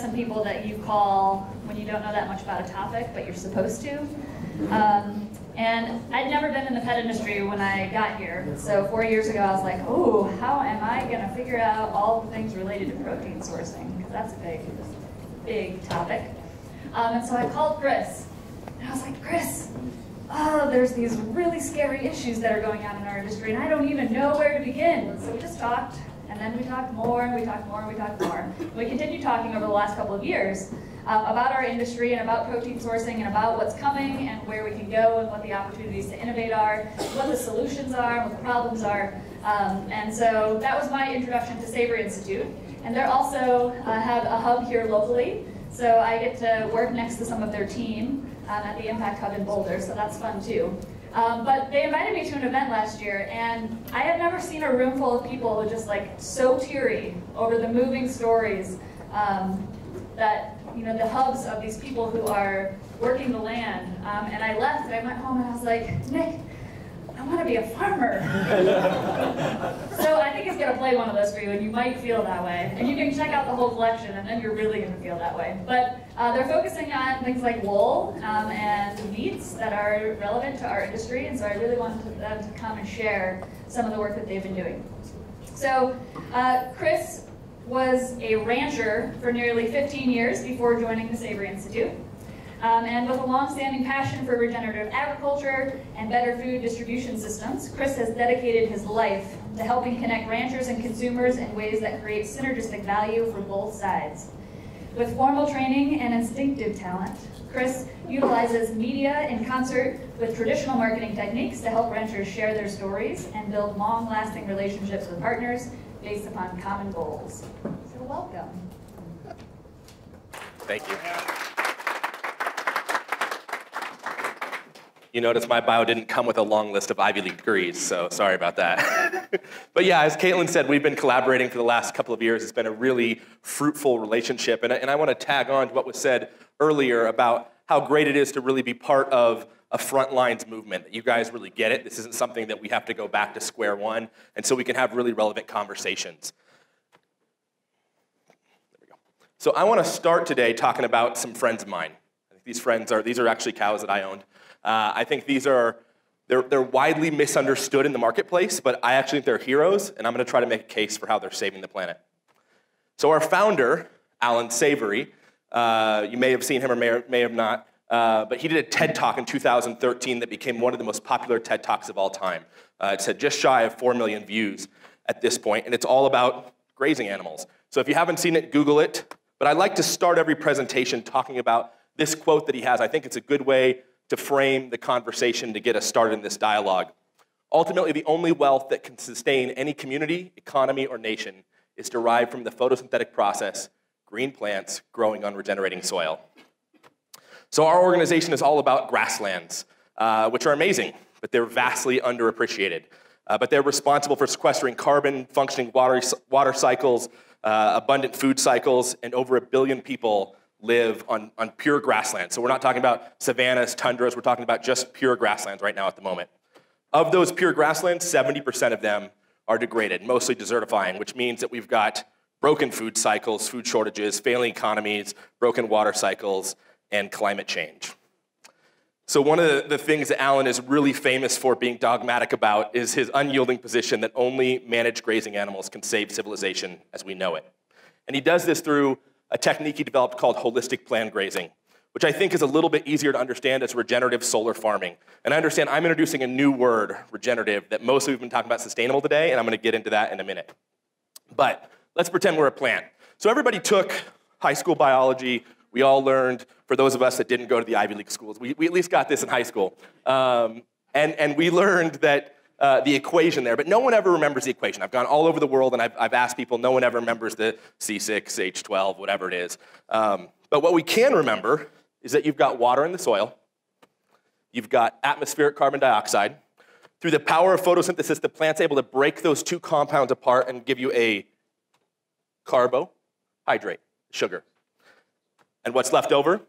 some people that you call when you don't know that much about a topic, but you're supposed to. Um, and I'd never been in the pet industry when I got here. So four years ago, I was like, oh, how am I going to figure out all the things related to protein sourcing? Because that's a big, big topic. Um, and so I called Chris. And I was like, Chris, oh, there's these really scary issues that are going on in our industry, and I don't even know where to begin. So we just talked, and then we talked more, and we talked more, and we talked more. We continued talking over the last couple of years um, about our industry and about protein sourcing and about what's coming and where we can go and what the opportunities to innovate are, what the solutions are, what the problems are. Um, and so that was my introduction to Savory Institute. And they also uh, have a hub here locally. So I get to work next to some of their team um, at the Impact Hub in Boulder, so that's fun too. Um, but they invited me to an event last year, and I had never seen a room full of people who just like so teary over the moving stories um, that you know the hubs of these people who are working the land. Um, and I left, and I went home, and I was like, Nick, I want to be a farmer. so I think it's going to play one of those for you, and you might feel that way. And you can check out the whole collection, and then you're really going to feel that way. But uh, they're focusing on things like wool um, and meats that are relevant to our industry, and so I really wanted them to come and share some of the work that they've been doing. So uh, Chris was a rancher for nearly 15 years before joining the Savory Institute. Um, and with a long-standing passion for regenerative agriculture and better food distribution systems, Chris has dedicated his life to helping connect ranchers and consumers in ways that create synergistic value for both sides. With formal training and instinctive talent, Chris utilizes media in concert with traditional marketing techniques to help ranchers share their stories and build long-lasting relationships with partners based upon common goals. So welcome. Thank you. You notice my bio didn't come with a long list of Ivy League degrees, so sorry about that. but yeah, as Caitlin said, we've been collaborating for the last couple of years. It's been a really fruitful relationship. And, and I want to tag on to what was said earlier about how great it is to really be part of a frontlines movement. You guys really get it. This isn't something that we have to go back to square one, and so we can have really relevant conversations. There we go. So I want to start today talking about some friends of mine. These friends are these are actually cows that I owned. Uh, I think these are, they're, they're widely misunderstood in the marketplace, but I actually think they're heroes, and I'm going to try to make a case for how they're saving the planet. So our founder, Allan Savory, uh, you may have seen him or may, may have not, uh, but he did a TED Talk in 2013 that became one of the most popular TED Talks of all time. Uh, it's had just shy of 4 million views at this point, and it's all about grazing animals. So if you haven't seen it, Google it. But I like to start every presentation talking about this quote that he has. I think it's a good way to frame the conversation to get us started in this dialogue. Ultimately, the only wealth that can sustain any community, economy, or nation is derived from the photosynthetic process, green plants growing on regenerating soil. So, our organization is all about grasslands, uh, which are amazing, but they're vastly underappreciated. Uh, but they're responsible for sequestering carbon, functioning water, water cycles, uh, abundant food cycles, and over a billion people live on, on pure grassland. So we're not talking about savannas, tundras, we're talking about just pure grasslands right now at the moment. Of those pure grasslands, 70% of them are degraded, mostly desertifying, which means that we've got broken food cycles, food shortages, failing economies, broken water cycles, and climate change. So, one of the, things that Allan is really famous for being dogmatic about is his unyielding position that only managed grazing animals can save civilization as we know it. And he does this through a technique he developed called holistic planned grazing, which I think is a little bit easier to understand as regenerative solar farming. And I understand I'm introducing a new word, regenerative, that mostly we've been talking about sustainable today, and I'm to get into that in a minute. But let's pretend we're a plant. So everybody took high school biology. We all learned, for those of us that didn't go to the Ivy League schools, we, we at least got this in high school. Um, and, and we learned that uh, the equation there, but no one ever remembers the equation. I've gone all over the world and I've, I've asked people, no one ever remembers the C6, H12, whatever it is. Um, but what we can remember is that you've got water in the soil, you've got atmospheric carbon dioxide. Through the power of photosynthesis, the plant's able to break those two compounds apart and give you a carbohydrate, sugar. And what's left over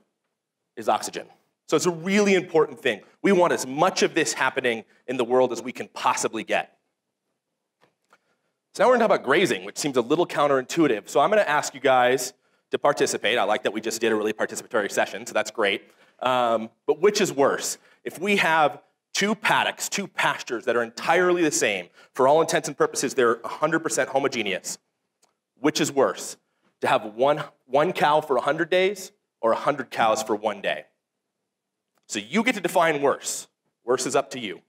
is oxygen. So it's a really important thing. We want as much of this happening in the world as we can possibly get. So now we're gonna talk about grazing, which seems a little counterintuitive. So I'm gonna ask you guys to participate. I like that we just did a really participatory session, so that's great. Um, but which is worse? If we have two paddocks, two pastures that are entirely the same, for all intents and purposes, they're 100% homogeneous, which is worse? To have one, one cow for 100 days or 100 cows for one day? So you get to define worse. Worse is up to you.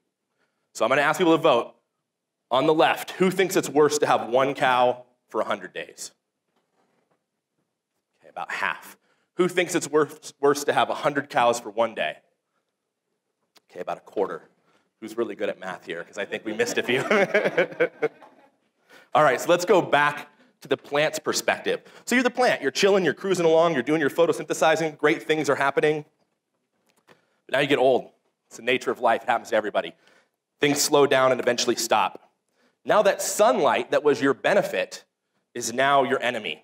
So I'm going to ask people to vote. On the left, who thinks it's worse to have one cow for 100 days? Okay, about half. Who thinks it's worse, worse to have 100 cows for one day? Okay, about a quarter. Who's really good at math here? Because I think we missed a few. All right, so let's go back to the plant's perspective. So you're the plant, you're chilling, you're cruising along, you're doing your photosynthesizing, great things are happening. But now you get old. It's the nature of life, it happens to everybody. Things slow down and eventually stop. Now that sunlight that was your benefit is now your enemy.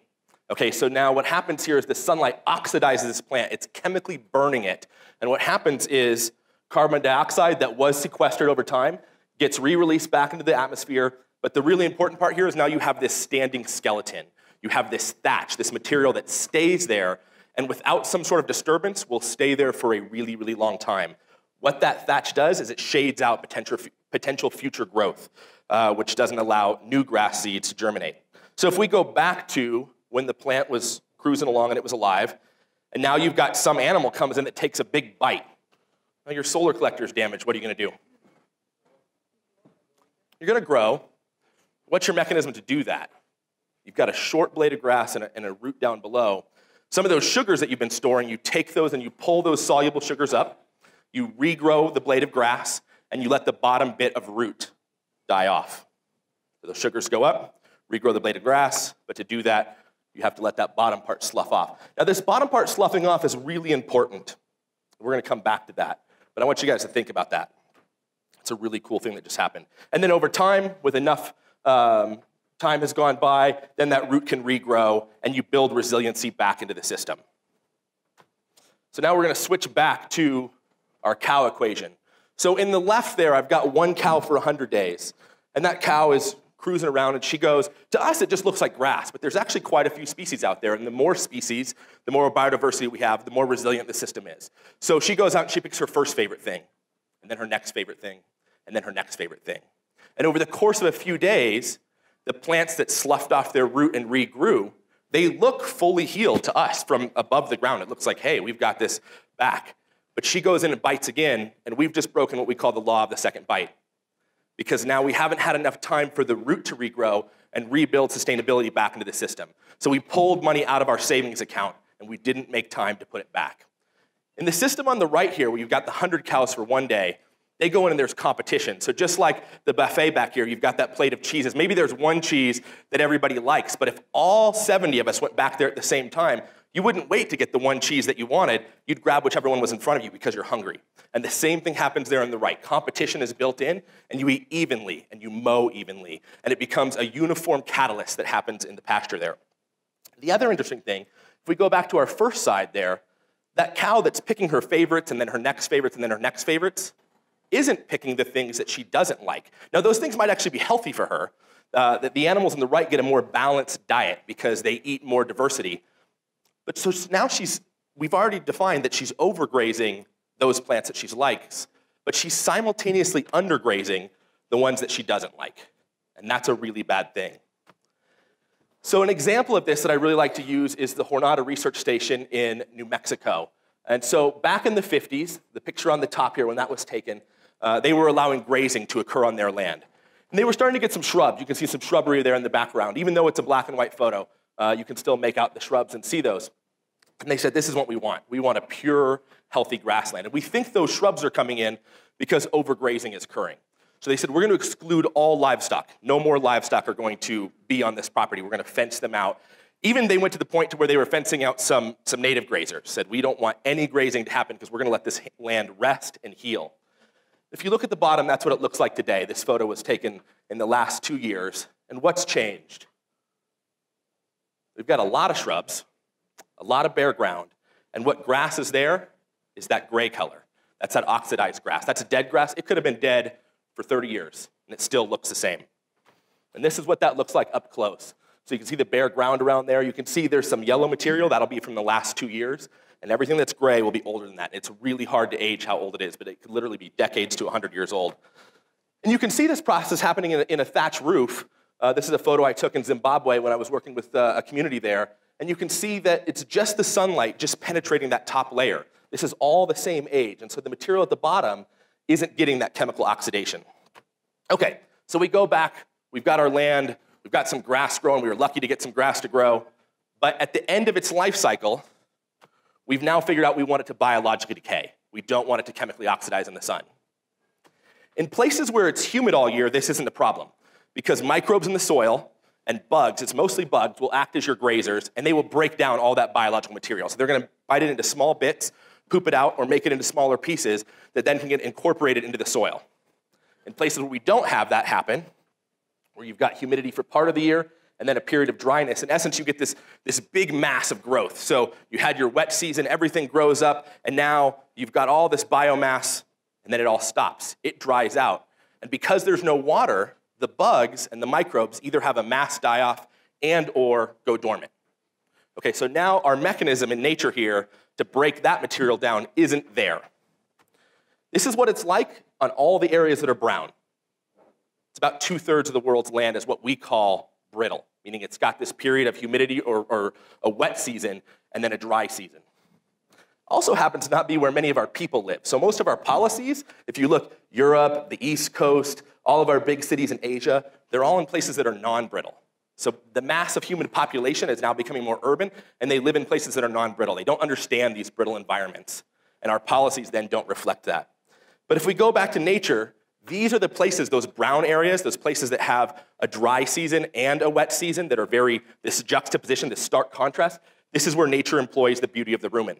Okay, so now what happens here is the sunlight oxidizes this plant. It's chemically burning it. And what happens is carbon dioxide that was sequestered over time gets re released back into the atmosphere. But the really important part here is now you have this standing skeleton. You have this thatch, this material that stays there, and without some sort of disturbance, will stay there for a really, really long time. What that thatch does is it shades out potential, potential future growth, uh, which doesn't allow new grass seeds to germinate. So if we go back to when the plant was cruising along and it was alive, and now you've got some animal comes in that takes a big bite. Now your solar collector is damaged. What are you going to do? You're going to grow. What's your mechanism to do that? You've got a short blade of grass and a, and a root down below. Some of those sugars that you've been storing, you take those and you pull those soluble sugars up. You regrow the blade of grass and you let the bottom bit of root die off. So those sugars go up, regrow the blade of grass, but to do that, you have to let that bottom part slough off. Now, this bottom part sloughing off is really important. We're going to come back to that, but I want you guys to think about that. It's a really cool thing that just happened. And then over time, with enough um, time has gone by, then that root can regrow and you build resiliency back into the system. So now we're going to switch back to our cow equation. So in the left there, I've got one cow for 100 days, and that cow is cruising around and she goes, To us, it just looks like grass, but there's actually quite a few species out there. And the more species, the more biodiversity we have, the more resilient the system is. So she goes out and she picks her first favorite thing, and then her next favorite thing, and then her next favorite thing. And over the course of a few days, the plants that sloughed off their root and regrew, they look fully healed to us from above the ground. It looks like, hey, we've got this back. But she goes in and bites again, and we've just broken what we call the law of the second bite because now we haven't had enough time for the root to regrow and rebuild sustainability back into the system. So we pulled money out of our savings account and we didn't make time to put it back. In the system on the right here, where you've got the 100 cows for one day, they go in and there's competition. So just like the buffet back here, you've got that plate of cheeses. Maybe there's one cheese that everybody likes, but if all 70 of us went back there at the same time, you wouldn't wait to get the one cheese that you wanted. You'd grab whichever one was in front of you because you're hungry. And the same thing happens there on the right. Competition is built in, and you eat evenly, and you mow evenly, and it becomes a uniform catalyst that happens in the pasture there. The other interesting thing, if we go back to our first side there, that cow that's picking her favorites and then her next favorites and then her next favorites isn't picking the things that she doesn't like. Now, those things might actually be healthy for her. Uh, that the animals on the right get a more balanced diet because they eat more diversity. But so now she's, we've already defined that she's overgrazing those plants that she likes, but she's simultaneously undergrazing the ones that she doesn't like. And that's a really bad thing. So, an example of this that I really like to use is the Jornada Research Station in New Mexico. And so, back in the 50s, the picture on the top here, when that was taken, uh, they were allowing grazing to occur on their land. And they were starting to get some shrubs. You can see some shrubbery there in the background. Even though it's a black and white photo, uh, you can still make out the shrubs and see those. And they said, This is what we want. We want a pure, healthy grassland. And we think those shrubs are coming in because overgrazing is occurring. So they said, We're going to exclude all livestock. No more livestock are going to be on this property. We're going to fence them out. Even they went to the point to where they were fencing out some, some native grazers. Said, We don't want any grazing to happen because we're going to let this land rest and heal. If you look at the bottom, that's what it looks like today. This photo was taken in the last two years. And what's changed? We've got a lot of shrubs, a lot of bare ground. And what grass is there is that gray color. That's that oxidized grass. That's a dead grass. It could have been dead for 30 years, and it still looks the same. And this is what that looks like up close. So you can see the bare ground around there. You can see there's some yellow material. That'll be from the last two years. And everything that's gray will be older than that. It's really hard to age how old it is, but it could literally be decades to 100 years old. And you can see this process happening in a, in a thatch roof. Uh, this is a photo I took in Zimbabwe when I was working with uh, a community there. And you can see that it's just the sunlight just penetrating that top layer. This is all the same age. And so the material at the bottom isn't getting that chemical oxidation. Okay, so we go back, we've got our land, We've got some grass growing. We were lucky to get some grass to grow. But at the end of its life cycle, we've now figured out we want it to biologically decay. We don't want it to chemically oxidize in the sun. In places where it's humid all year, this isn't a problem because microbes in the soil and bugs, it's mostly bugs, will act as your grazers and they will break down all that biological material. So they're going to bite it into small bits, poop it out, or make it into smaller pieces that then can get incorporated into the soil. In places where we don't have that happen, where you've got humidity for part of the year and then a period of dryness. In essence, you get this, this big mass of growth. So you had your wet season, everything grows up, and now you've got all this biomass, and then it all stops. It dries out. And because there's no water, the bugs and the microbes either have a mass die off and or go dormant. Okay, so now our mechanism in nature here to break that material down isn't there. This is what it's like on all the areas that are brown. It's about two thirds of the world's land is what we call brittle, meaning it's got this period of humidity or, or a wet season and then a dry season. Also happens to not be where many of our people live. So most of our policies, if you look Europe, the East Coast, all of our big cities in Asia, they're all in places that are non-brittle. So the mass of human population is now becoming more urban, and they live in places that are non-brittle. They don't understand these brittle environments, and our policies then don't reflect that. But if we go back to nature, these are the places, those brown areas, those places that have a dry season and a wet season that are very, this juxtaposition, this stark contrast. This is where nature employs the beauty of the rumen.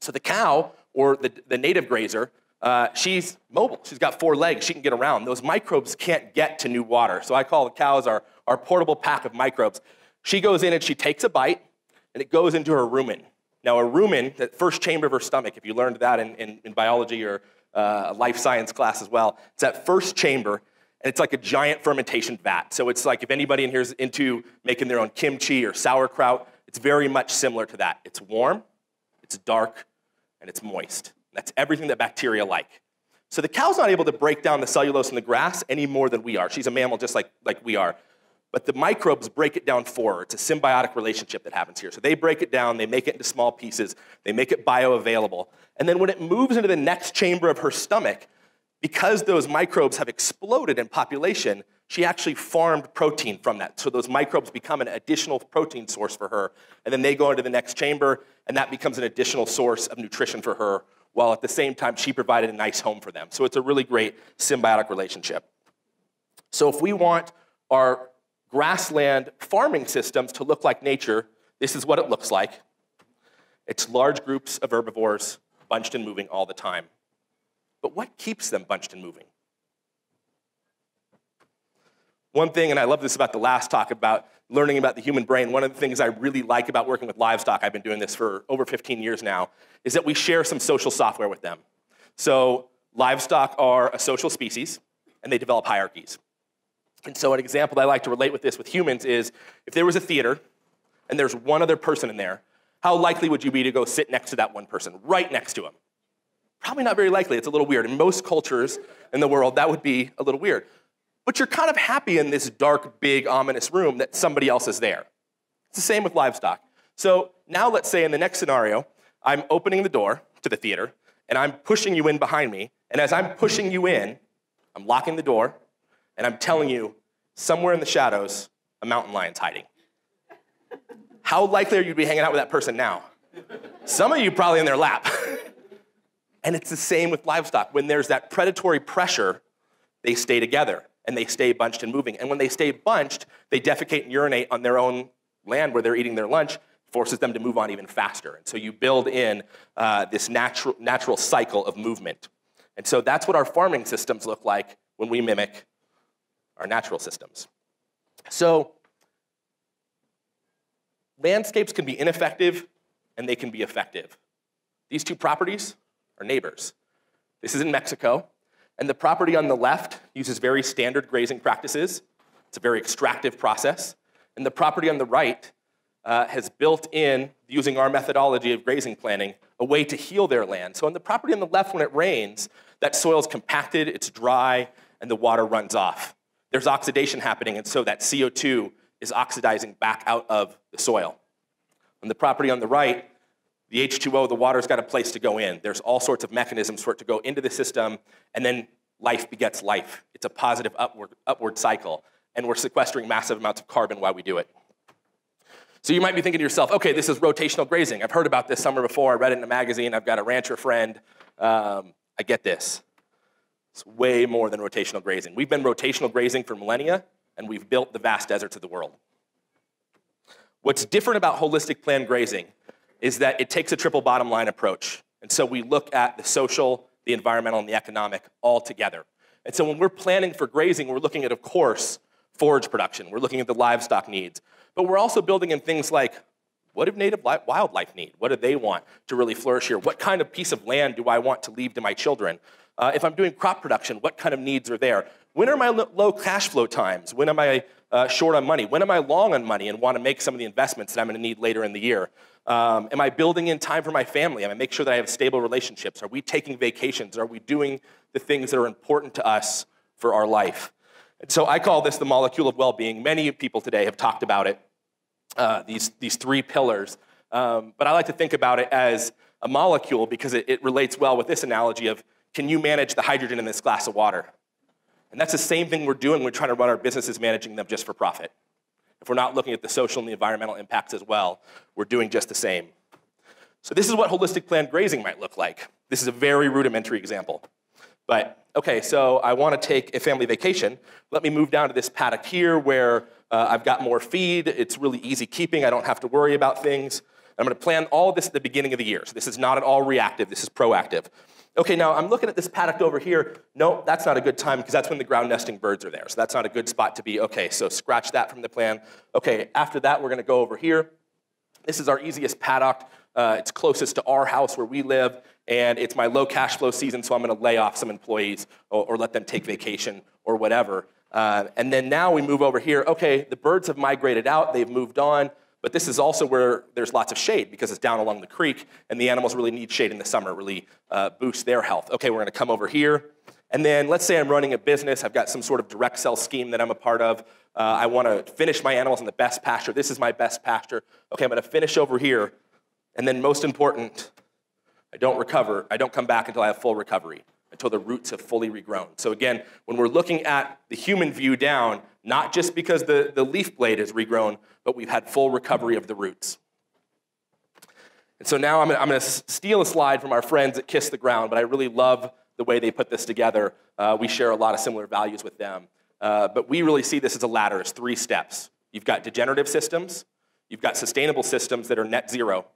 So the cow, or the, the native grazer, uh, she's mobile. She's got four legs. She can get around. Those microbes can't get to new water. So I call the cows our, our portable pack of microbes. She goes in and she takes a bite, and it goes into her rumen. Now, a rumen, that first chamber of her stomach, if you learned that in, in, in biology or uh, a life science class as well. It's that first chamber, and it's like a giant fermentation vat. So it's like if anybody in here is into making their own kimchi or sauerkraut, it's very much similar to that. It's warm, it's dark, and it's moist. That's everything that bacteria like. So the cow's not able to break down the cellulose in the grass any more than we are. She's a mammal just like, like we are. But the microbes break it down for. It's a symbiotic relationship that happens here. So they break it down, they make it into small pieces, they make it bioavailable. And then when it moves into the next chamber of her stomach, because those microbes have exploded in population, she actually farmed protein from that. So those microbes become an additional protein source for her. And then they go into the next chamber, and that becomes an additional source of nutrition for her, while at the same time, she provided a nice home for them. So it's a really great symbiotic relationship. So if we want our grassland farming systems to look like nature, this is what it looks like. It's large groups of herbivores bunched and moving all the time. But what keeps them bunched and moving? One thing, and I love this about the last talk about learning about the human brain, one of the things I really like about working with livestock, I've been doing this for over 15 years now, is that we share some social software with them. So, livestock are a social species, and they develop hierarchies. And so, an example that I like to relate with this with humans is if there was a theater and there's one other person in there, how likely would you be to go sit next to that one person, right next to him? Probably not very likely. It's a little weird. In most cultures in the world, that would be a little weird. But you're kind of happy in this dark, big, ominous room that somebody else is there. It's the same with livestock. So now let's say in the next scenario, I'm opening the door to the theater and I'm pushing you in behind me. And as I'm pushing you in, I'm locking the door and I'm telling you, somewhere in the shadows, a mountain lion's hiding. How likely are you to be hanging out with that person now? Some of you probably in their lap. and it's the same with livestock. When there's that predatory pressure, they stay together and they stay bunched and moving. And when they stay bunched, they defecate and urinate on their own land where they're eating their lunch, forces them to move on even faster. And so you build in uh, this natural, natural cycle of movement. And so that's what our farming systems look like when we mimic our natural systems. So, landscapes can be ineffective and they can be effective. These two properties are neighbors. This is in Mexico, and the property on the left uses very standard grazing practices. It's a very extractive process. And the property on the right uh, has built in, using our methodology of grazing planning, a way to heal their land. So on the property on the left, when it rains, that soil is compacted, it's dry, and the water runs off. There's oxidation happening, and so that CO2 is oxidizing back out of the soil. On the property on the right, the H2O, the water's got a place to go in. There's all sorts of mechanisms for it to go into the system, and then life begets life. It's a positive upward, upward cycle, and we're sequestering massive amounts of carbon while we do it. So you might be thinking to yourself, okay, this is rotational grazing. I've heard about this summer before. I read it in a magazine. I've got a rancher friend. Um, I get this. It's way more than rotational grazing. We've been rotational grazing for millennia, and we've built the vast deserts of the world. What's different about holistic planned grazing is that it takes a triple bottom line approach. And so we look at the social, the environmental, and the economic all together. And so when we're planning for grazing, we're looking at, of course, forage production. We're looking at the livestock needs. But we're also building in things like what do native wildlife need? What do they want to really flourish here? What kind of piece of land do I want to leave to my children? Uh, if I'm doing crop production, what kind of needs are there? When are my low cash flow times? When am I uh, short on money? When am I long on money and want to make some of the investments that I'm going to need later in the year? Um, am I building in time for my family? Am I make sure that I have stable relationships? Are we taking vacations? Are we doing the things that are important to us for our life? And so I call this the molecule of well being. Many people today have talked about it, uh, these, these three pillars. Um, but I like to think about it as a molecule because it, it relates well with this analogy of can you manage the hydrogen in this glass of water? And that's the same thing we're doing when we're trying to run our businesses managing them just for profit. If we're not looking at the social and the environmental impacts as well, we're doing just the same. So this is what holistic planned grazing might look like. This is a very rudimentary example. But okay, so I want to take a family vacation. Let me move down to this paddock here where uh, I've got more feed. It's really easy keeping. I don't have to worry about things. I'm going to plan all this at the beginning of the year. So this is not at all reactive. This is proactive. Okay, now I'm looking at this paddock over here. No, that's not a good time because that's when the ground nesting birds are there. So that's not a good spot to be. Okay, so scratch that from the plan. Okay, after that, we're going to go over here. This is our easiest paddock. Uh, it's closest to our house where we live, and it's my low cash flow season, so I'm going to lay off some employees or, or, let them take vacation or whatever. Uh, and then now we move over here. Okay, the birds have migrated out, they've moved on. But this is also where there's lots of shade because it's down along the creek, and the animals really need shade in the summer, really uh, boost their health. Okay, we're gonna come over here. And then let's say I'm running a business, I've got some sort of direct sell scheme that I'm a part of. Uh, I wanna finish my animals in the best pasture. This is my best pasture. Okay, I'm gonna finish over here. And then, most important, I don't recover, I don't come back until I have full recovery, until the roots have fully regrown. So, again, when we're looking at the human view down, not just because the, the leaf blade is regrown, but we've had full recovery of the roots. And so now I'm, I'm going to steal a slide from our friends at Kiss the Ground, but I really love the way they put this together. Uh, we share a lot of similar values with them. Uh, but we really see this as a ladder, as three steps. You've got degenerative systems, you've got sustainable systems that are net zero,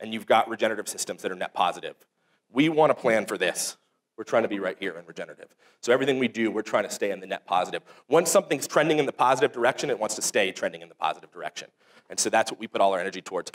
and you've got regenerative systems that are net positive. We want to plan for this. We're trying to be right here in regenerative. So everything we do, we're trying to stay in the net positive. Once something's trending in the positive direction, it wants to stay trending in the positive direction. And so that's what we put all our energy towards.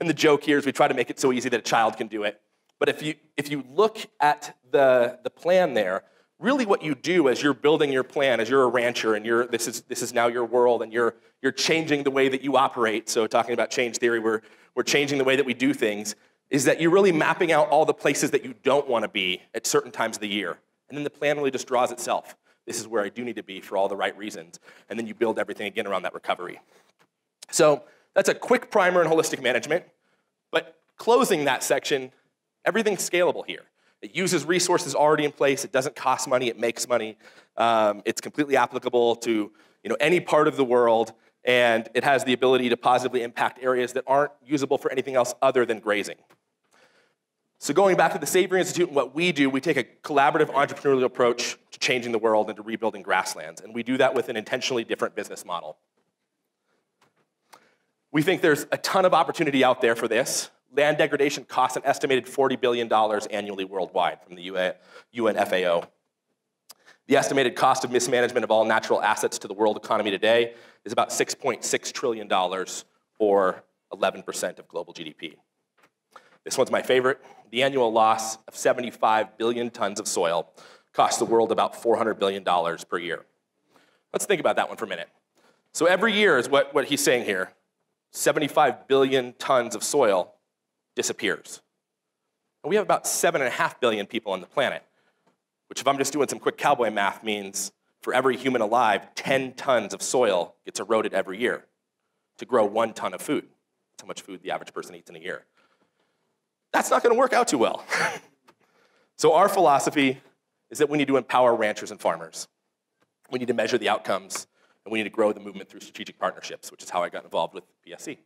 And the joke here is we try to make it so easy that a child can do it. But if you, if you look at the, the plan there, really what you do as you're building your plan, as you're a rancher and you're, this, is, this is now your world and you're, you're changing the way that you operate. So talking about change theory, we're, we're changing the way that we do things is that you're really mapping out all the places that you don't want to be at certain times of the year. And then the plan really just draws itself. This is where I do need to be for all the right reasons. And then you build everything again around that recovery. So that's a quick primer in holistic management. But closing that section, everything's scalable here. It uses resources already in place. It doesn't cost money. It makes money. Um, it's completely applicable to you know, any part of the world. And it has the ability to positively impact areas that aren't usable for anything else other than grazing. So, going back to the Savory Institute and what we do, we take a collaborative entrepreneurial approach to changing the world and to rebuilding grasslands. And we do that with an intentionally different business model. We think there's a ton of opportunity out there for this. Land degradation costs an estimated $40 billion annually worldwide from the UN FAO. The estimated cost of mismanagement of all natural assets to the world economy today is about $6.6 trillion, or 11% of global GDP. This one's my favorite. The annual loss of 75 billion tons of soil costs the world about $400 billion per year. Let's think about that one for a minute. So every year is what, what he's saying here 75 billion tons of soil disappears. And we have about 7.5 billion people on the planet, which, if I'm just doing some quick cowboy math, means for every human alive, 10 tons of soil gets eroded every year to grow one ton of food. That's how much food the average person eats in a year. That's not going to work out too well. so, our philosophy is that we need to empower ranchers and farmers. We need to measure the outcomes, and we need to grow the movement through strategic partnerships, which is how I got involved with PSC.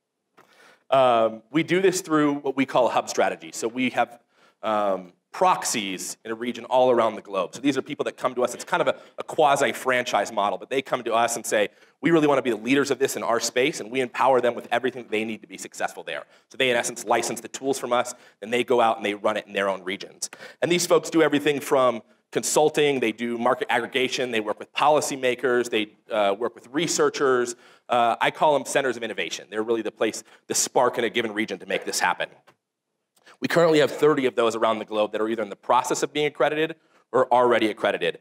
um, we do this through what we call a hub strategy. So, we have um, proxies in a region all around the globe. So these are people that come to us. It's kind of a, a quasi franchise model, but they come to us and say, we really want to be the leaders of this in our space, and we empower them with everything they need to be successful there. So they, in essence, license the tools from us, and they go out and they run it in their own regions. And these folks do everything from consulting, they do market aggregation, they work with policymakers, they uh, work with researchers. Uh, I call them centers of innovation. They're really the place, the spark in a given region to make this happen. We currently have 30 of those around the globe that are either in the process of being accredited or already accredited.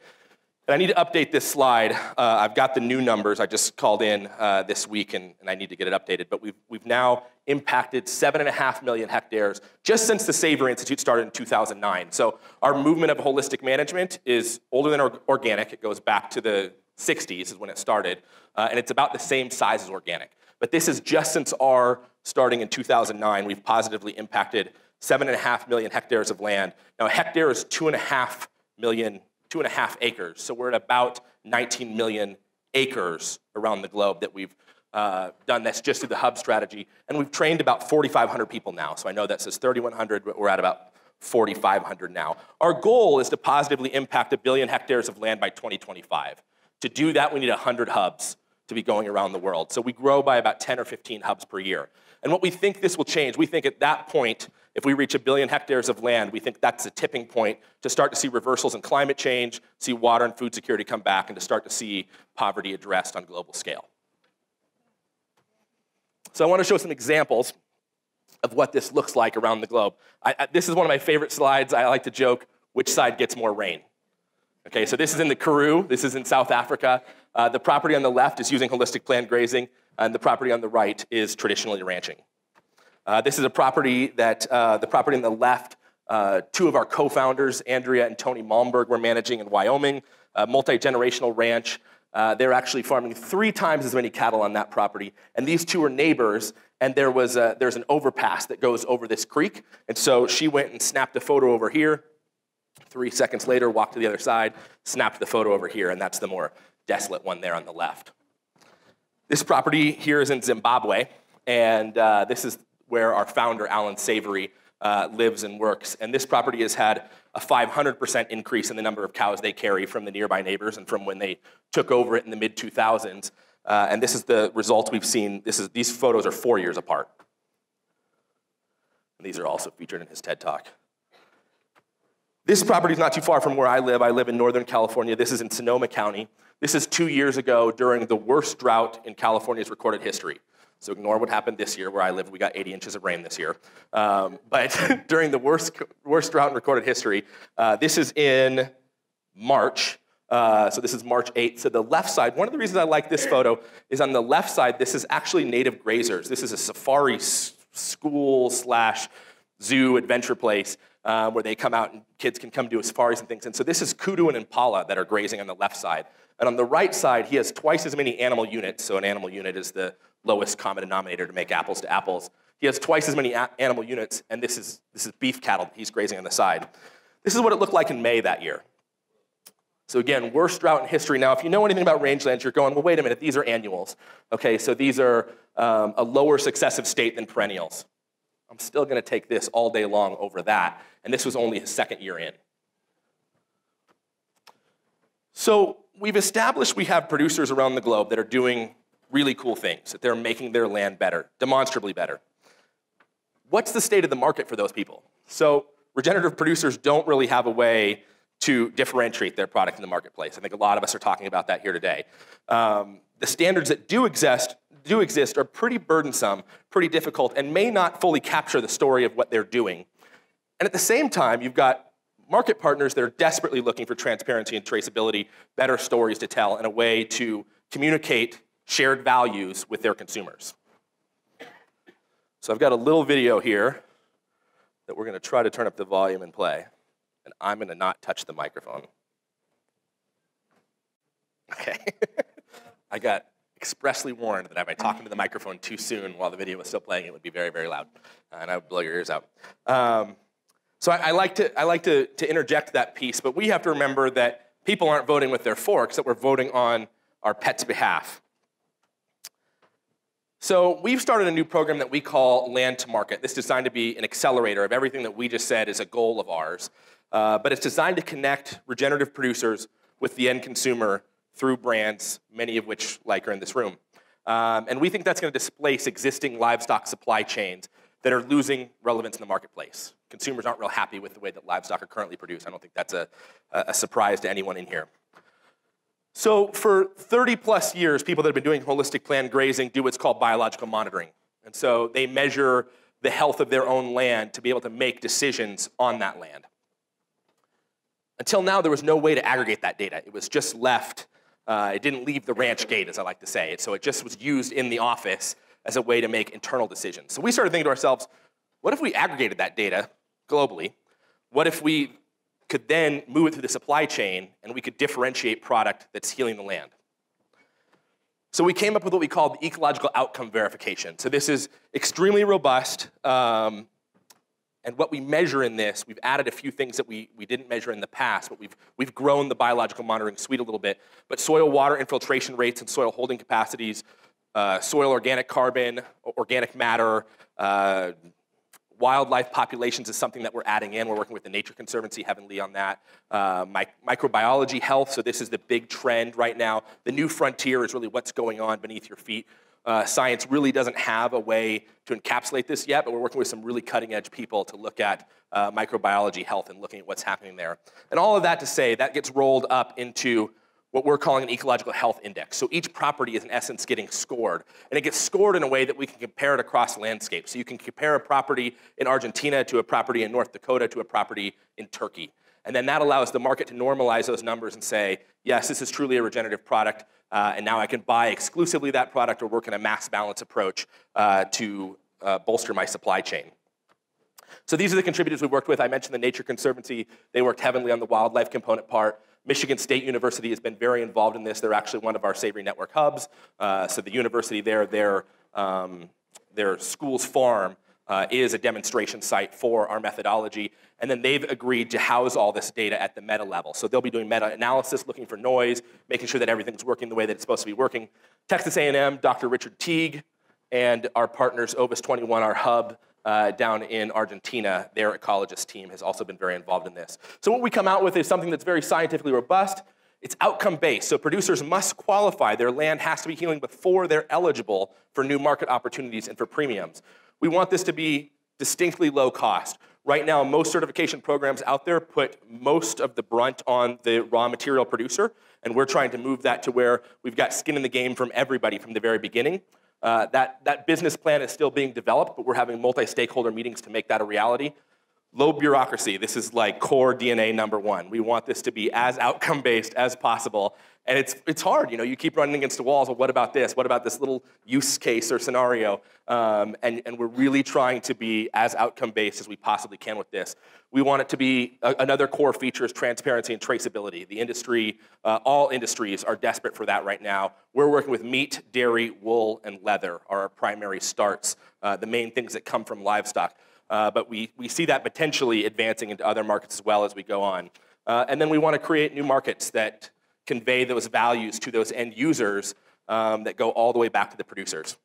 And I need to update this slide. Uh, I've got the new numbers. I just called in uh, this week and, and, I need to get it updated. But we've, we've now impacted 7.5 million hectares just since the Savory Institute started in 2009. So our movement of holistic management is older than organic. It goes back to the 60s is when it started. Uh, and it's about the same size as organic. But this is just since our starting in 2009, we've positively impacted seven and a half million hectares of land. Now, a hectare is two and a half million, two and a half acres. So we're at about 19 million acres around the globe that we've uh, done that's just through the hub strategy. And we've trained about 4,500 people now. So I know that says 3,100, but we're at about 4,500 now. Our goal is to positively impact a billion hectares of land by 2025. To do that, we need 100 hubs to be going around the world. So we grow by about 10 or 15 hubs per year. And what we think this will change, we think at that point, if we reach a billion hectares of land, we think that's a tipping point to start to see reversals in climate change, see water and food security come back, and to start to see poverty addressed on global scale. So I want to show some examples of what this looks like around the globe. I, I, this is one of my favorite slides. I like to joke, which side gets more rain? Okay, so this is in the Karoo. This is in South Africa. Uh, the property on the left is using holistic planned grazing, and the property on the right is traditionally ranching. Uh, this is a property that uh, the property on the left, uh, two of our co-founders, Andrea and Tony Malmberg, were managing in Wyoming, a multi-generational ranch. Uh, they're actually farming three times as many cattle on that property. And these two are neighbors, and there was a, there's an overpass that goes over this creek. And so she went and snapped a photo over here. Three seconds later, walked to the other side, snapped the photo over here, and that's the more desolate one there on the left. This property here is in Zimbabwe, and uh, this is where our founder, Allan Savory, uh, lives and works. And this property has had a 500% increase in the number of cows they carry from the nearby neighbors and from when they took over it in the mid 2000s. Uh, and this is the result we've seen. This is, these photos are four years apart. And these are also featured in his TED Talk. This property is not too far from where I live. I live in Northern California. This is in Sonoma County. This is two years ago during the worst drought in California's recorded history. So ignore what happened this year where I live. We got 80 inches of rain this year. Um, but during the worst, worst drought in recorded history, uh, this is in March. Uh, so this is March 8th. So the left side, one of the reasons I like this photo is on the left side, this is actually native grazers. This is a safari school slash zoo adventure place uh, where they come out and kids can come do safaris and things. And so this is kudu and impala that are grazing on the left side. And on the right side, he has twice as many animal units. So an animal unit is the lowest common denominator to make apples to apples. He has twice as many animal units, and this is, this is beef cattle he's grazing on the side. This is what it looked like in May that year. So again, worst drought in history. Now, if you know anything about rangelands, you're going, well, wait a minute, these are annuals. Okay, so these are um, a lower successive state than perennials. I'm still going to take this all day long over that, and this was only his second year in. So we've established we have producers around the globe that are doing really cool things, that they're making their land better, demonstrably better. What's the state of the market for those people? So, regenerative producers don't really have a way to differentiate their product in the marketplace. I think a lot of us are talking about that here today. Um, the standards that do exist, do exist are pretty burdensome, pretty difficult, and may not fully capture the story of what they're doing. And at the same time, you've got market partners that are desperately looking for transparency and traceability, better stories to tell, and a way to communicate shared values with their consumers. So I've got a little video here that we're going to try to turn up the volume and play. And I'm going to not touch the microphone. Okay. I got expressly warned that if I talk into the microphone too soon while the video was still playing, it would be very, very loud, uh, and I would blow your ears out. Um, so I, I, like, to, I like to, to interject that piece, but we have to remember that people aren't voting with their forks, that we're voting on our pet's behalf. So we've started a new program that we call Land to Market. This is designed to be an accelerator of everything that we just said is a goal of ours. Uh, but it's designed to connect regenerative producers with the end consumer through brands, many of which like are in this room. Um, and we think that's going to displace existing livestock supply chains that are losing relevance in the marketplace. Consumers aren't real happy with the way that livestock are currently produced. I don't think that's a, a surprise to anyone in here. So for 30 plus years, people that have been doing holistic planned grazing do what's called biological monitoring. And so they measure the health of their own land to be able to make decisions on that land. Until now, there was no way to aggregate that data. It was just left, uh, it didn't leave the ranch gate, as I like to say. So it just was used in the office as a way to make internal decisions. So we started thinking to ourselves, what if we aggregated that data globally? What if we could then move it through the supply chain and we could differentiate product that's healing the land. So we came up with what we call the ecological outcome verification. So this is extremely robust. Um, and what we measure in this, we've added a few things that we, we didn't measure in the past, but we've, we've grown the biological monitoring suite a little bit. But soil water infiltration rates and soil holding capacities, uh, soil organic carbon, organic matter, uh, wildlife populations is something that we're adding in. We're working with the Nature Conservancy heavily on that. Uh, mi microbiology health, so this is the big trend right now. The new frontier is really what's going on beneath your feet. Uh, science really doesn't have a way to encapsulate this yet, but we're working with some really cutting edge people to look at uh, microbiology health and looking at what's happening there. And all of that to say, that gets rolled up into what we're calling an ecological health index. So each property is in essence getting scored. And it gets scored in a way that we can compare it across landscapes. So you can compare a property in Argentina to a property in North Dakota to a property in Turkey. And then that allows the market to normalize those numbers and say, yes, this is truly a regenerative product, uh, and now I can buy exclusively that product or work in a mass balance approach uh, to uh, bolster my supply chain. So these are the contributors we worked with. I mentioned the Nature Conservancy. They worked heavily on the wildlife component part. Michigan State University has been very involved in this. They're actually one of our Savory Network hubs. Uh, so the university there, their, um, their school's farm uh, is a demonstration site for our methodology. And then they've agreed to house all this data at the meta level. So they'll be doing meta-analysis, looking for noise, making sure that everything's working the way that it's supposed to be working. Texas A&M, Dr. Richard Teague, and our partners, Ovis 21, our hub, uh, down in Argentina. Their ecologist team has also been very involved in this. So what we come out with is something that's very scientifically robust. It's outcome based. So producers must qualify. Their land has to be healing before they're eligible for new market opportunities and for premiums. We want this to be distinctly low cost. Right now, most certification programs out there put most of the brunt on the raw material producer, and we're trying to move that to where we've got skin in the game from everybody from the very beginning. Uh, that, that business plan is still being developed, but we're having multi-stakeholder meetings to make that a reality. Low bureaucracy, this is like core DNA number one. We want this to be as outcome-based as possible and it's, it's hard, you know, you keep running against the walls, well, what about this? What about this little use case or scenario? Um, and, and we're really trying to be as outcome-based as we possibly can with this. We want it to be, a, another core feature is transparency and traceability. The industry, uh, all industries are desperate for that right now. We're working with meat, dairy, wool, and leather are our primary starts, uh, the main things that come from livestock. Uh, but we, we see that potentially advancing into other markets as well as we go on. Uh, and then we want to create new markets that convey those values to those end users um, that go all the way back to the producers.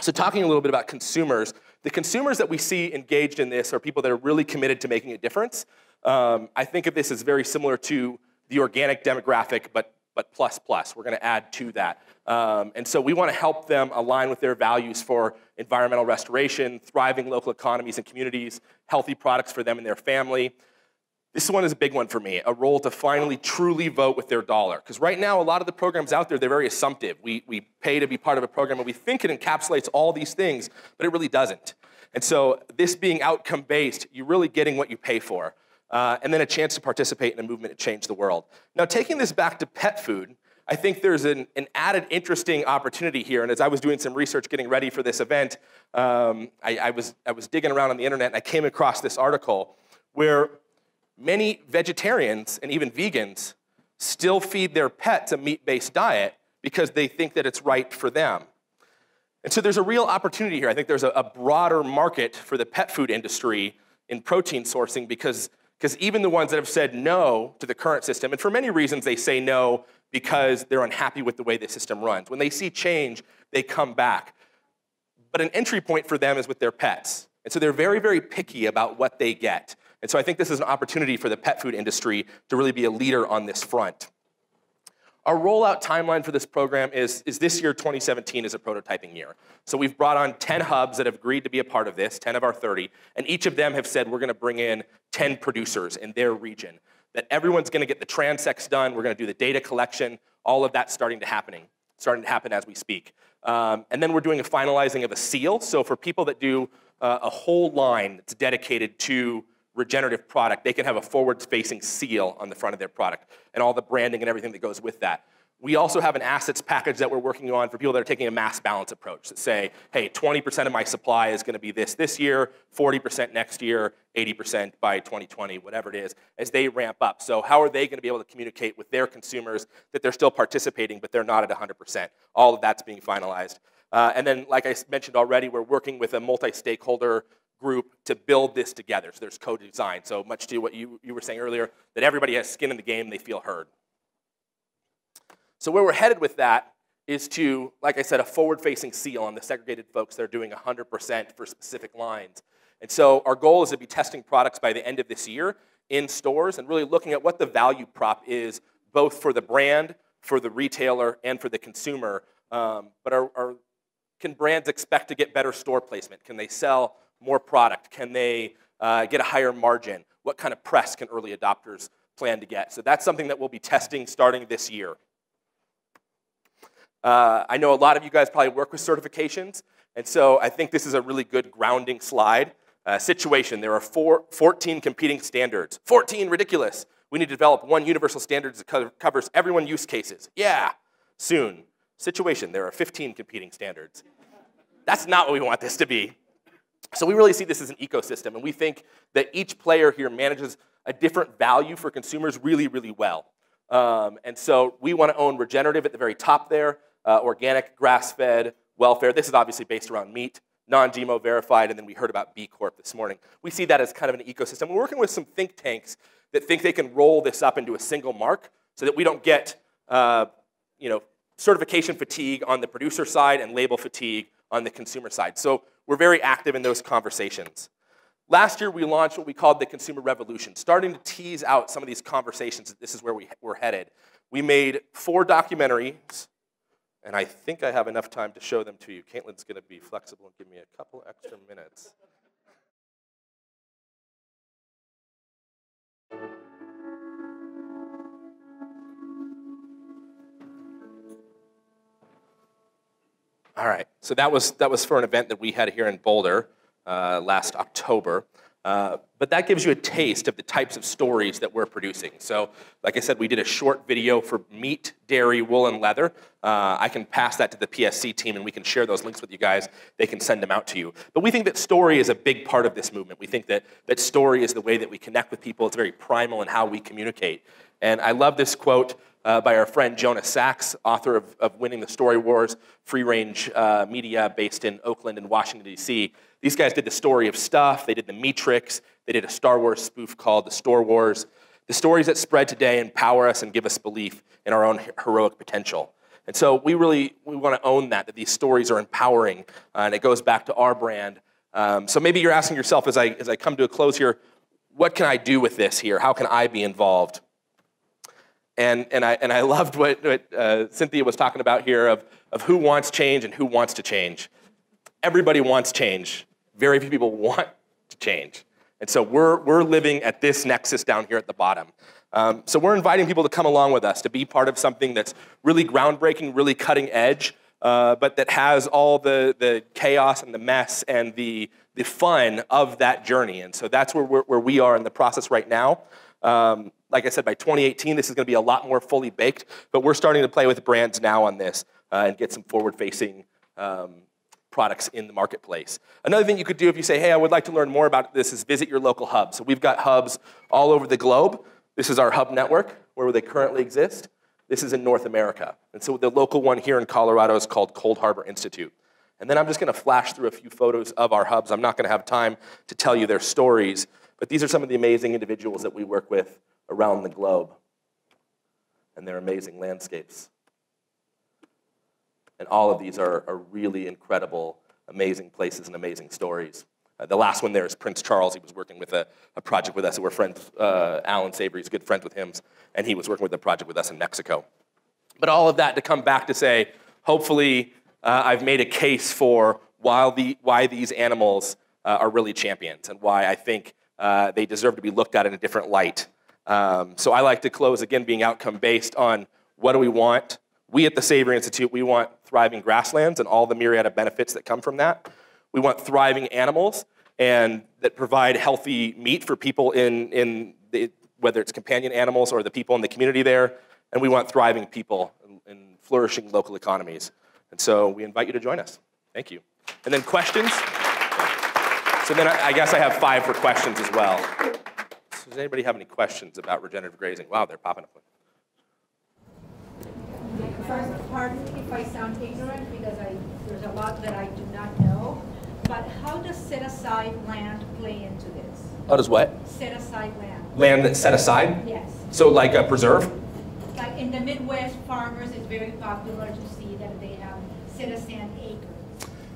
So, talking a little bit about consumers, the consumers that we see engaged in this are people that are really committed to making a difference. Um, I think of this as very similar to the organic demographic, but, but plus plus. We're going to add to that. Um, and so we want to help them align with their values for environmental restoration, thriving local economies and communities, healthy products for them and their family, this one is a big one for me, a role to finally truly vote with their dollar. Because right now, a lot of the programs out there, they're very assumptive. We, we pay to be part of a program and we think it encapsulates all these things, but it really doesn't. And so, this being outcome based, you're really getting what you pay for. Uh, and then a chance to participate in a movement to change the world. Now, taking this back to pet food, I think there's an, an, added interesting opportunity here. And as I was doing some research getting ready for this event, um, I, I, was, I was digging around on the internet and I came across this article where many vegetarians and even vegans still feed their pets a meat based diet because they think that it's right for them. And so there's a real opportunity here. I think there's a, a broader market for the pet food industry in protein sourcing because, because even the ones that have said no to the current system, and for many reasons they say no because they're unhappy with the way the system runs. When they see change, they come back. But an entry point for them is with their pets. And so they're very, very picky about what they get. And so I think this is an opportunity for the pet food industry to really be a leader on this front. Our rollout timeline for this program is, is this year, 2017, is a prototyping year. So we've brought on 10 hubs that have agreed to be a part of this, 10 of our 30, and each of them have said we're gonna bring in 10 producers in their region. That everyone's gonna get the transects done, we're gonna do the data collection, all of that's starting to happening, starting to happen as we speak. Um, and then we're doing a finalizing of a seal. So for people that do uh, a whole line that's dedicated to regenerative product, they can have a forward-facing seal on the front of their product and all the branding and everything that goes with that. We also have an assets package that we're working on for people that are taking a mass balance approach that say, hey, 20% of my supply is going to be this this year, 40% next year, 80% by 2020, whatever it is, as they ramp up. So how are they going to be able to communicate with their consumers that they're still participating, but they're not at 100%? All of that's being finalized. Uh, and then, like I mentioned already, we're working with a multi-stakeholder group to build this together. So there's co-design. So much to what you, you were saying earlier, that everybody has skin in the game, they feel heard. So where we're headed with that is to, like I said, a forward-facing seal on the segregated folks that are doing 100% for specific lines. And so our goal is to be testing products by the end of this year in stores and really looking at what the value prop is, both for the brand, for the retailer, and for the consumer. Um, but can brands expect to get better store placement? Can they sell more product? Can they uh, get a higher margin? What kind of press can early adopters plan to get? So that's something that we'll be testing starting this year. Uh, I know a lot of you guys probably work with certifications, and so I think this is a really good grounding slide. Uh, situation, there are four, 14 competing standards. 14, ridiculous. We need to develop one universal standard that co covers everyone use cases. Yeah, soon. Situation, there are 15 competing standards. That's not what we want this to be. So we really see this as an ecosystem, and we think that each player here manages a different value for consumers really, really well. Um, and so we want to own regenerative at the very top there, uh, organic, grass-fed, welfare. This is obviously based around meat, non-GMO verified, and then we heard about B Corp this morning. We see that as kind of an ecosystem. We're working with some think tanks that think they can roll this up into a single mark so that we don't get uh, you know, certification fatigue on the producer side and label fatigue on the consumer side. So we're very active in those conversations. Last year, we launched what we called the Consumer Revolution, starting to tease out some of these conversations that this is where we, we're headed. We made four documentaries, and I think I have enough time to show them to you. Caitlin's going to be flexible and give me a couple extra minutes. All right, so that was, that was for an event that we had here in Boulder uh, last October. Uh, but that gives you a taste of the types of stories that we're producing. So, like I said, we did a short video for meat, dairy, wool, and leather. Uh, I can pass that to the PSC team and we can share those links with you guys. They can send them out to you. But we think that story is a big part of this movement. We think that, that story is the way that we connect with people. It's very primal in how we communicate. And I love this quote uh, by our friend Jonah Sachs, author of, of Winning the Story Wars, free range uh, media based in Oakland and Washington, D.C. These guys did the story of stuff, they did the Matrix, they did a Star Wars spoof called The Store Wars. The stories that spread today empower us and give us belief in our own heroic potential. And so we really we want to own that, that these stories are empowering, uh, and it goes back to our brand. Um, so maybe you're asking yourself as I, as I come to a close here, what can I do with this here? How can I be involved? And, and, I, and I loved what, what uh, Cynthia was talking about here of, of who wants change and who wants to change. Everybody wants change. Very few people want to change. And so we're, we're living at this nexus down here at the bottom. Um, so we're inviting people to come along with us to be part of something that's really groundbreaking, really cutting edge, uh, but that has all the, the chaos and the mess and the, the fun of that journey. And so that's where, where we are in the process right now. Um, like I said, by 2018, this is going to be a lot more fully baked, but we're starting to play with brands now on this uh, and get some forward facing um, products in the marketplace. Another thing you could do if you say, hey, I would like to learn more about this is visit your local hub. So we've got hubs all over the globe. This is our hub network where they currently exist. This is in North America. And so the local one here in Colorado is called Cold Harbor Institute. And then I'm just going to flash through a few photos of our hubs. I'm not going to have time to tell you their stories, but these are some of the amazing individuals that we work with around the globe and their amazing landscapes. And all of these are, are really incredible, amazing places and amazing stories. Uh, the last one there is Prince Charles. He was working with a, a project with us. We're friends, uh, Allan Savory's good friends with him, and he was working with a project with us in Mexico. But all of that to come back to say, hopefully, uh, I've made a case for why, the, why these animals uh, are really champions and why I think uh, they deserve to be looked at in a different light. Um, so I like to close again being outcome based on what do we want. We at the Savory Institute, we want thriving grasslands and all the myriad of benefits that come from that. We want thriving animals and that provide healthy meat for people in, in the, whether it's companion animals or the people in the community there. And we want thriving people and, and flourishing local economies. And so we invite you to join us. Thank you. And then questions? So then I, I guess I have five for questions as well. So does anybody have any questions about regenerative grazing? Wow, they're popping up. First, pardon if I sound ignorant because I, there's a lot that I do not know, but how does set aside land play into this? Oh, does what? Set aside land, Land that's set aside? yes. So like a preserve? Like in the Midwest, farmers, it's very popular to see that they have set aside.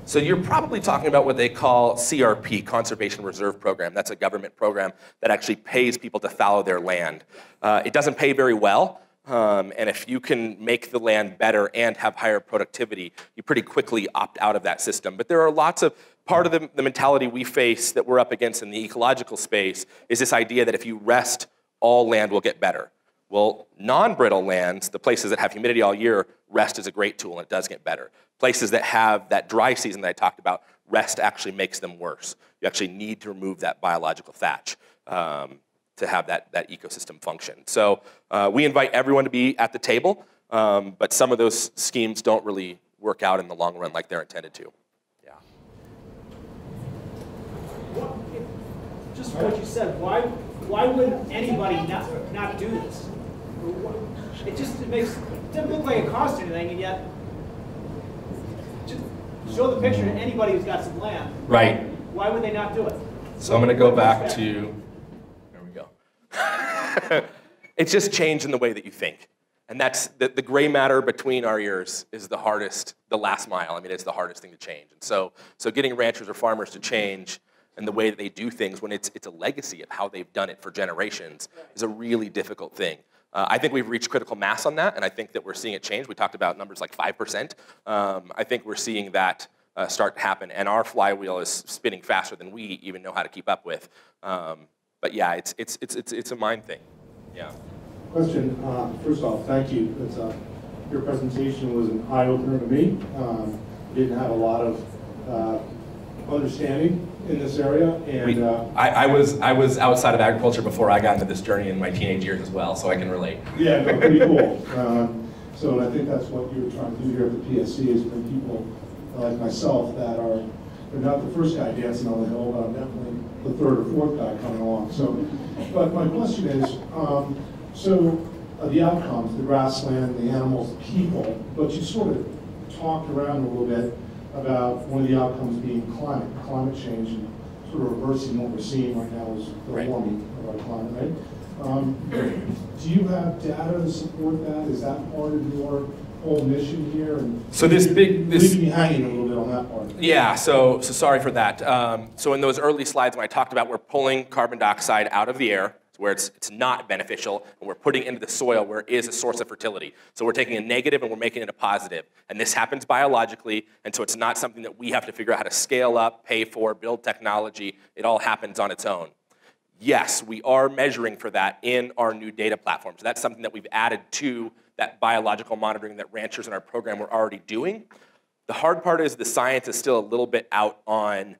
So you're probably talking about what they call CRP, Conservation Reserve Program. That's a government program that actually pays people to fallow their land. Uh, it doesn't pay very well, um, and if you can make the land better and have higher productivity, you pretty quickly opt out of that system. But there are lots of part of the, the mentality we face that we're up against in the ecological space is this idea that if you rest, all land will get better. Well, non-brittle lands, the places that have humidity all year, rest is a great tool and it does get better. Places that have that dry season that I talked about, rest actually makes them worse. You actually need to remove that biological thatch um, to have that, that ecosystem function. So uh, we invite everyone to be at the table, um, but some of those schemes don't really work out in the long run like they're intended to. Yeah. Just what you said, why, why wouldn't anybody not, not do this? It just, it makes, it doesn't look like it costs anything, and yet, show the picture to anybody who's got some land. Right. Why would they not do it? So I'm going to go back to, there we go. it's just change in the way that you think. And that's the, the gray matter between our ears is the hardest, the last mile. I mean, it's the hardest thing to change. And so, so getting ranchers or farmers to change and the way that they do things when it's, it's a legacy of how they've done it for generations is a really difficult thing. Uh, I think we've reached critical mass on that, and I think that we're seeing it change. We talked about numbers like 5%. Um, I think we're seeing that uh, start to happen, and our flywheel is spinning faster than we even know how to keep up with. Um, but yeah, it's, it's, it's, it's, it's a mind thing. Yeah. Question, uh, first off, thank you. Uh, Your presentation was an eye-opener to me. Um, Didn't have a lot of uh, understanding in this area, We, and uh, I, I, was, I was outside of agriculture before I got into this journey in my teenage years as well, so I can relate. yeah, no, pretty cool. Um, So I think that's what you're trying to do here at the PSC, is bring people like myself that are, they're not the first guy dancing on the hill, but I'm definitely the third or fourth guy coming along. So, but my question is, um, so uh, the outcomes, the grassland, the animals, the people, but you sort of talked around a little bit about one of the outcomes being climate, climate change, and sort of reversing what we're seeing right now is the Right. warming of our climate, right? Um, Do you have data to support that? Is that part of your whole mission here? And So this big- this- Leaving you hanging a little bit on that part. Yeah, so, so sorry for that. Um, so in those early slides when I talked about we're pulling carbon dioxide out of the air, where it's, it's not beneficial, and we're putting into the soil where it is a source of fertility. So we're taking a negative and we're making it a positive. And this happens biologically, and so it's not something that we have to figure out how to scale up, pay for, build technology. It all happens on its own. Yes, we are measuring for that in our new data platform. So that's something that we've added to that biological monitoring that ranchers in our program were already doing. The hard part is the science is still a little bit out on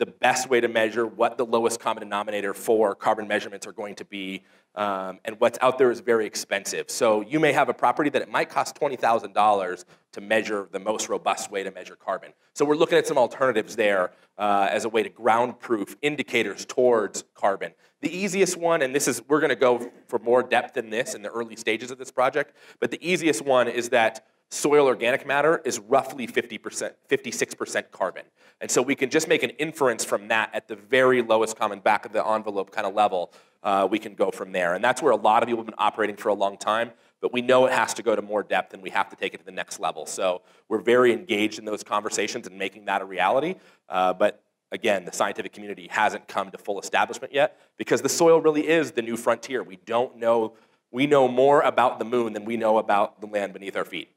the best way to measure what the lowest common denominator for carbon measurements are going to be. Um, and what's out there is very expensive. So you may have a property that it might cost $20,000 to measure the most robust way to measure carbon. So we're looking at some alternatives there uh, as a way to ground-proof indicators towards carbon. The easiest one, and this is, we're gonna go for more depth in this in the early stages of this project, but the easiest one is that soil organic matter is roughly 50%, 56% carbon. And so we can just make an inference from that at the very lowest common back of the envelope kind of level. Uh, we can go from there. And that's where a lot of people have been operating for a long time, but we know it has to go to more depth and we have to take it to the next level. So we're very engaged in those conversations and making that a reality. Uh, but again, the scientific community hasn't come to full establishment yet because the soil really is the new frontier. We don't know, we know more about the moon than we know about the land beneath our feet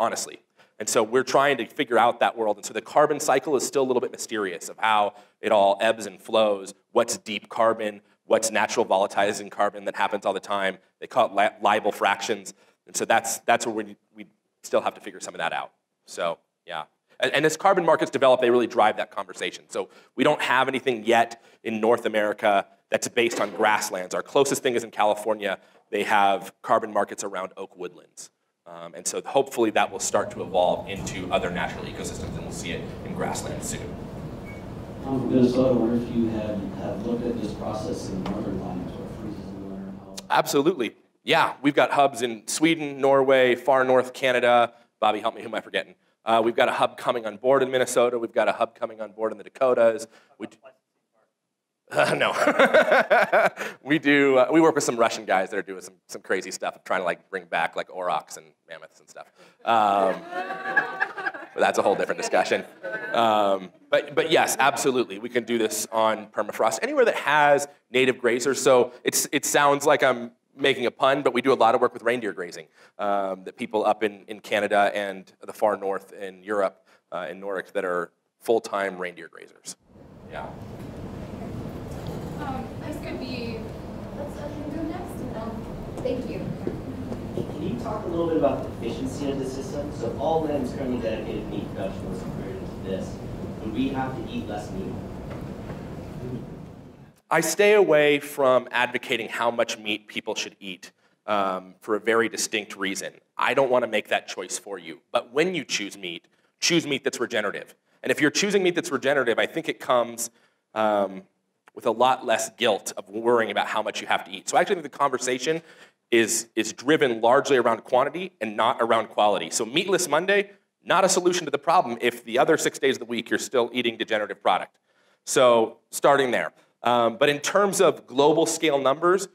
honestly. And so we're trying to figure out that world. And so the carbon cycle is still a little bit mysterious of how it all ebbs and flows, what's deep carbon, what's natural volatilizing carbon that happens all the time. They call it labile fractions. And so that's, that's where we, we still have to figure some of that out. So, yeah. And, and as carbon markets develop, they really drive that conversation. So we don't have anything yet in North America that's based on grasslands. Our closest thing is in California. They have carbon markets around oak woodlands. Um, and so hopefully that will start to evolve into other natural ecosystems and we'll see it in grasslands soon. I'm from Minnesota. I wonder if you have, have looked at this process in northern climates where it freezes in the winter. Absolutely. Yeah, we've got hubs in Sweden, Norway, far north Canada. Bobby, help me, who am I forgetting? Uh, we've got a hub coming on board in Minnesota. We've got a hub coming on board in the Dakotas. We, uh, no. we do, uh, we work with some Russian guys that are doing some, some crazy stuff, trying to like bring back like aurochs and mammoths and stuff. Um, but that's a whole different discussion. Um, but, but yes, absolutely, we can do this on permafrost. Anywhere that has native grazers, so it's, it sounds like I'm making a pun, but we do a lot of work with reindeer grazing um, that people up in, in Canada and the far north in Europe, uh, in Nordic, that are full-time reindeer grazers. Yeah. Um, this could be, let's let him go next. Um, thank you. Can you talk a little bit about the efficiency of the system? So if all land currently dedicated to meat production was converted into this, would we have to eat less meat? I stay away from advocating how much meat people should eat um, for a very distinct reason. I don't want to make that choice for you. But when you choose meat, choose meat that's regenerative. And if you're choosing meat that's regenerative, I think it comes um, with a lot less guilt of worrying about how much you have to eat. So I actually think the conversation is, is driven largely around quantity and not around quality. So Meatless Monday, not a solution to the problem if the other six days of the week you're still eating degenerative product. So starting there. Um, but in terms of global scale numbers,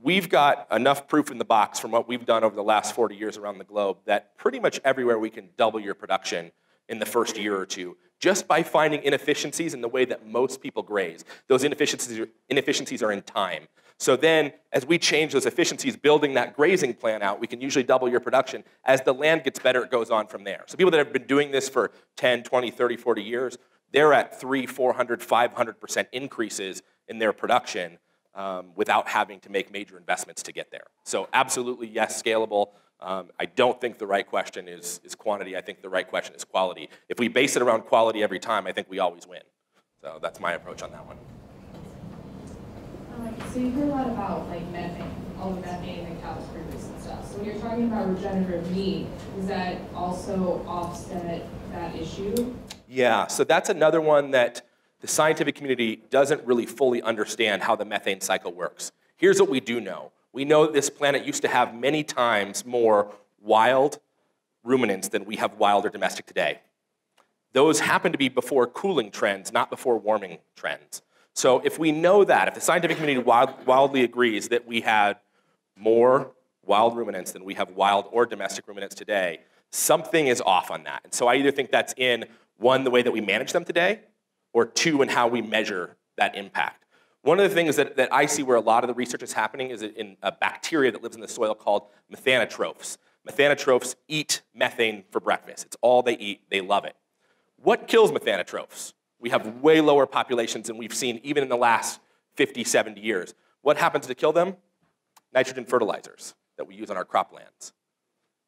we've got enough proof in the box from what we've done over the last 40 years around the globe that pretty much everywhere we can double your production in the first year or two just by finding inefficiencies in the way that most people graze. Those inefficiencies are, inefficiencies are in time. So then, as we change those efficiencies, building that grazing plan out, we can usually double your production. As the land gets better, it goes on from there. So people that have been doing this for 10, 20, 30, 40 years, they're at 3, 400, 500% increases in their production um, without having to make major investments to get there. So absolutely, yes, scalable. Um, I don't think the right question is, is quantity. I think the right question is quality. If we base it around quality every time, I think we always win. So that's my approach on that one. Um, so you hear a lot about like methane, all the methane and cows previous and stuff. So when you're talking about regenerative meat, does that also offset that issue? Yeah, so that's another one that the scientific community doesn't really fully understand how the methane cycle works. Here's what we do know. We know this planet used to have many times more wild ruminants than we have wild or domestic today. Those happen to be before cooling trends, not before warming trends. So if we know that, if the scientific community wild, wildly agrees that we had more wild ruminants than we have wild or domestic ruminants today, something is off on that. And so I either think that's in, one, the way that we manage them today, or two, in how we measure that impact. One of the things that, that I see where a lot of the research is happening is in a bacteria that lives in the soil called methanotrophs. Methanotrophs eat methane for breakfast. It's all they eat. They love it. What kills methanotrophs? We have way lower populations than we've seen even in the last 50, 70 years. What happens to kill them? Nitrogen fertilizers that we use on our croplands.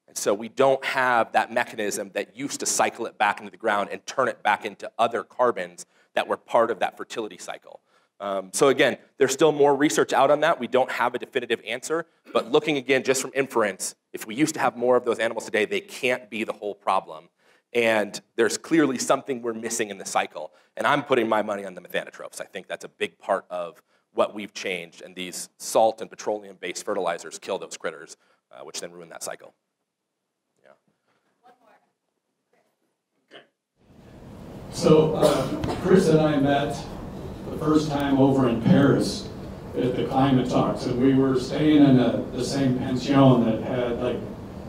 And so we don't have that mechanism that used to cycle it back into the ground and turn it back into other carbons that were part of that fertility cycle. Um, so again, there's still more research out on that. We don't have a definitive answer, but looking again just from inference, if we used to have more of those animals today, they can't be the whole problem. And there's clearly something we're missing in the cycle. And I'm putting my money on the methanotrophs. I think that's a big part of what we've changed, and these salt and petroleum-based fertilizers kill those critters, uh, which then ruin that cycle. Yeah. So uh, Chris and I met the first time over in Paris at the climate talks, and we were staying in a, the same pension that had like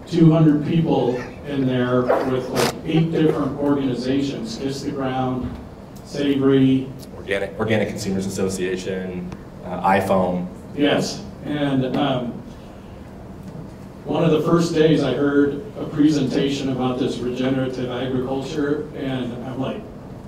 200 people in there with like eight different organizations, Kiss the Ground, Savory, Organic, Organic Consumers Association, uh, IFOAM. Yes, and um, one of the first days I heard a presentation about this regenerative agriculture, and I'm like,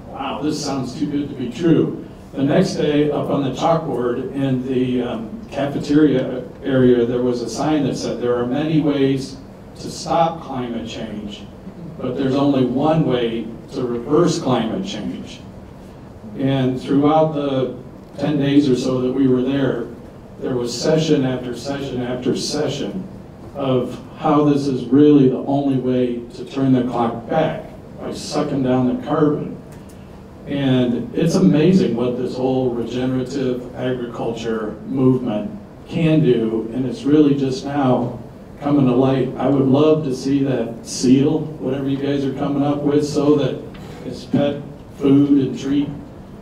wow, this sounds too good to be true. The next day, up on the chalkboard in the um, cafeteria area, there was a sign that said, there are many ways to stop climate change, but there's only one way to reverse climate change. And throughout the 10 days or so that we were there, there was session after session after session of how this is really the only way to turn the clock back by sucking down the carbon. And it's amazing what this whole regenerative agriculture movement can do, and it's really just now coming to light. I would love to see that seal, whatever you guys are coming up with, so that as pet food and treat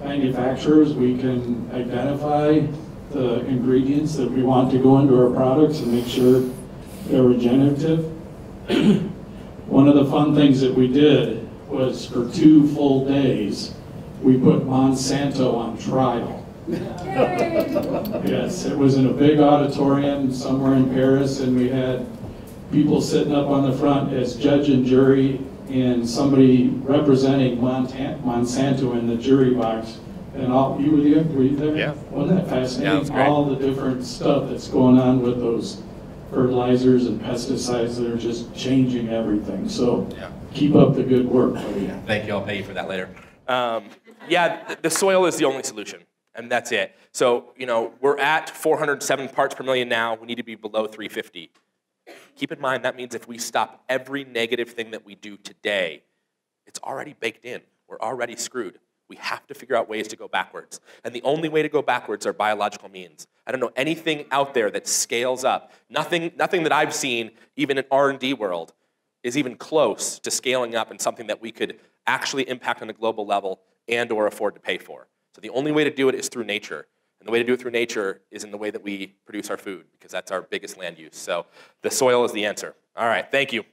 manufacturers, we can identify the ingredients that we want to go into our products and make sure they're regenerative. One of the fun things that we did was for two full days, we put Monsanto on trial. Yes, it was in a big auditorium somewhere in Paris, and we had people sitting up on the front as judge and jury, and somebody representing Montan- Monsanto in the jury box. And all, you were there, were you there? Yeah. Wasn't that fascinating? Yeah, was. All the different stuff that's going on with those fertilizers and pesticides that are just changing everything. So Yeah. keep up the good work, buddy. Thank you. I'll pay you for that later. Um, yeah, the soil is the only solution, and that's it. So, you know, we're at 407 parts per million now. We need to be below 350. Keep in mind that means if we stop every negative thing that we do today, it's already baked in. We're already screwed. We have to figure out ways to go backwards. And the only way to go backwards are biological means. I don't know anything out there that scales up. Nothing, nothing that I've seen, even in R&D world, is even close to scaling up and something that we could actually impact on a global level and or afford to pay for. So the only way to do it is through nature. And the way to do it through nature is in the way that we produce our food, because that's our biggest land use. So the soil is the answer. All right, thank you.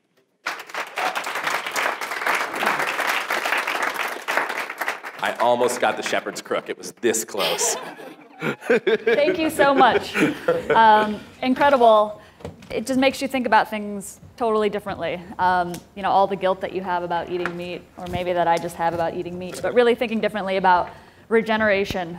I almost got the shepherd's crook. It was this close. Thank you so much. Um, incredible. It just makes you think about things totally differently. Um, you know, all the guilt that you have about eating meat, or maybe that I just have about eating meat, but really thinking differently about regeneration